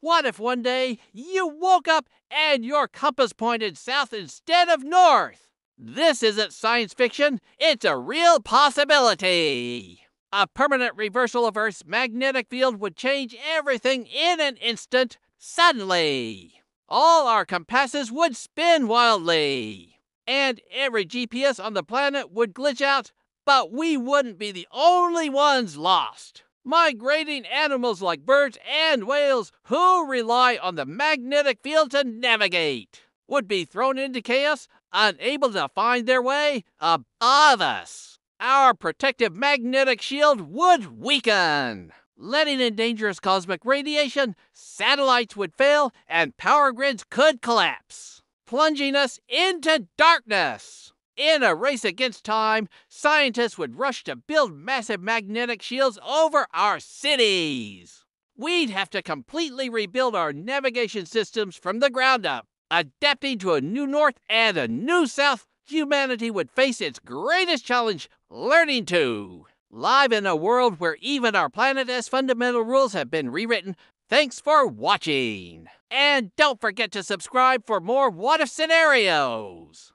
What if one day you woke up and your compass pointed south instead of north? This isn't science fiction, it's a real possibility. A permanent reversal of Earth's magnetic field would change everything in an instant, suddenly. All our compasses would spin wildly. And every GPS on the planet would glitch out, but we wouldn't be the only ones lost. Migrating animals like birds and whales who rely on the magnetic field to navigate would be thrown into chaos, unable to find their way above us. Our protective magnetic shield would weaken. Letting in dangerous cosmic radiation, satellites would fail, and power grids could collapse, plunging us into darkness. In a race against time, scientists would rush to build massive magnetic shields over our cities. We'd have to completely rebuild our navigation systems from the ground up. Adapting to a new north and a new south, humanity would face its greatest challenge learning to. Live in a world where even our planet's fundamental rules have been rewritten. Thanks for watching. And don't forget to subscribe for more what if scenarios.